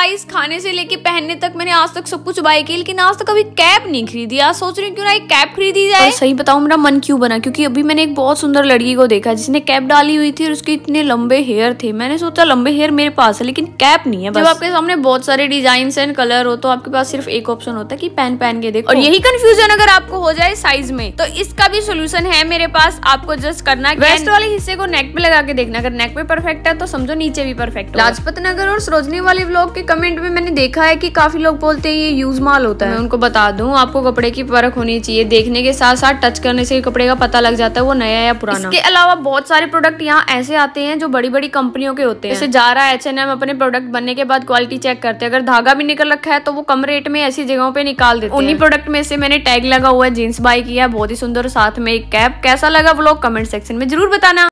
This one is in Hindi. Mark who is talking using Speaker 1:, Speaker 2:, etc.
Speaker 1: गाइस खाने से लेके पहनने तक मैंने आज तक सब कुछ बाय की लेकिन आज तक कभी कैप नहीं खरीदी। आज सोच रही हूँ क्यों ना एक कैप खरीदी जाए। और सही बताऊँ मेरा मन क्यों बना? क्योंकि अभी मैंने एक बहुत सुंदर लड़की को देखा जिसने कैप डाली हुई थी और उसके इतने लंबे हेयर थे। मैंने सोचा लंबे हेयर मेरे पास है लेकिन कैप नहीं है जब आपके सामने बहुत सारे डिज़ाइन एंड कलर हो तो आपके पास सिर्फ़ एक ऑप्शन होता है की पहन पहन के देखो। और यही कंफ्यूजन अगर आपको हो जाए साइज़ में तो इसका भी सोल्यूशन है मेरे पास। आपको जस्ट करना वेस्ट वाले हिस्से को नेक पे लगा के देखना। अगर नेक पे परफेक्ट है तो समझो नीचे भी परफेक्ट लाजपत नगर और सरोजनी वाले ब्लॉग के कमेंट में मैंने देखा है कि काफ़ी लोग बोलते हैं ये यूज़ माल होता है. मैं उनको बता दूँ आपको कपड़े की परख होनी चाहिए। देखने के साथ साथ टच करने से कपड़े का पता लग जाता है वो नया या पुराना। इसके अलावा बहुत सारे प्रोडक्ट यहाँ ऐसे आते हैं जो बड़ी बड़ी कंपनियों के होते हैं। जैसे जा रहा है एच एन एम अपने प्रोडक्ट बनने के बाद क्वालिटी चेक करते हैं। अगर धागा भी निकल रखा है तो वो कम रेट में ऐसी जगहों पे निकाल देते उन्हीं प्रोडक्ट में से मैंने टैग लगा हुआ है जीन्स बाई किया बहुत ही सुंदर साथ में एक कैप कैसा लगा वो लोग कमेंट सेक्शन में ज़रूर बताना।